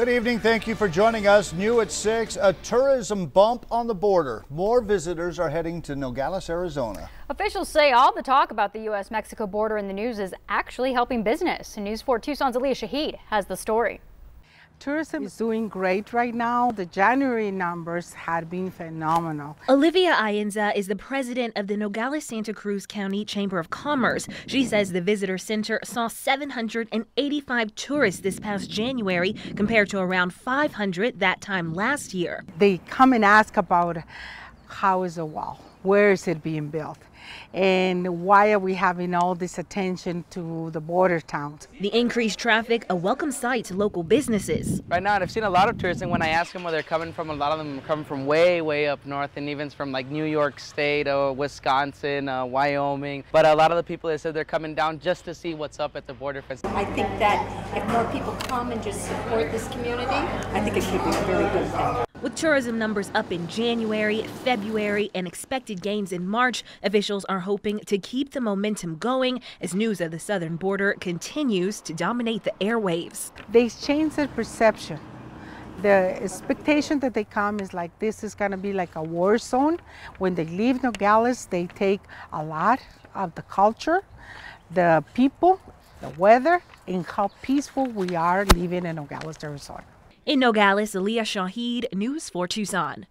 Good evening. Thank you for joining us. New at 6, a tourism bump on the border. More visitors are heading to Nogales, Arizona. Officials say all the talk about the U.S.-Mexico border in the news is actually helping business. News 4 Tucson's Aaliyah Shahid has the story. Tourism is doing great right now. The January numbers had been phenomenal. Olivia Ainza is the president of the Nogales Santa Cruz County Chamber of Commerce. She says the visitor center saw 785 tourists this past January compared to around 500 that time last year. They come and ask about how is the wall? Where is it being built? and why are we having all this attention to the border towns? The increased traffic, a welcome sight to local businesses. Right now, and I've seen a lot of tourists, and when I ask them where they're coming from, a lot of them are coming from way, way up north, and even from like New York State or Wisconsin, uh, Wyoming. But a lot of the people, that said they're coming down just to see what's up at the border fence. I think that if more people come and just support this community, I think it could be a really good thing. With tourism numbers up in January, February, and expected gains in March, officials are hoping to keep the momentum going as news of the southern border continues to dominate the airwaves. They change their perception. The expectation that they come is like this is going to be like a war zone. When they leave Nogales, they take a lot of the culture, the people, the weather, and how peaceful we are living in Nogales, Arizona. In Nogales, Aaliyah Shahid, News 4 Tucson.